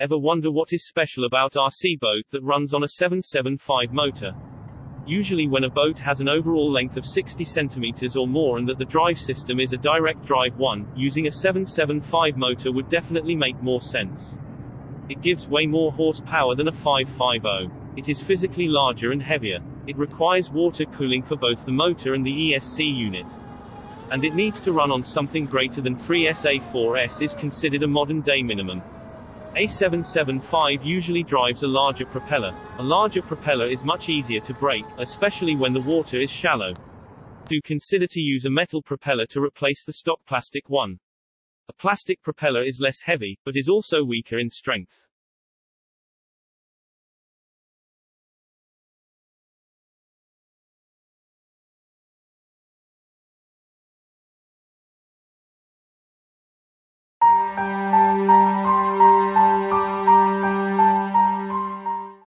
Ever wonder what is special about RC boat that runs on a 775 motor? Usually when a boat has an overall length of 60 centimeters or more and that the drive system is a direct drive one, using a 775 motor would definitely make more sense. It gives way more horsepower than a 550. It is physically larger and heavier. It requires water cooling for both the motor and the ESC unit. And it needs to run on something greater than 3S A 4S is considered a modern day minimum. A775 usually drives a larger propeller. A larger propeller is much easier to break, especially when the water is shallow. Do consider to use a metal propeller to replace the stock plastic one. A plastic propeller is less heavy, but is also weaker in strength.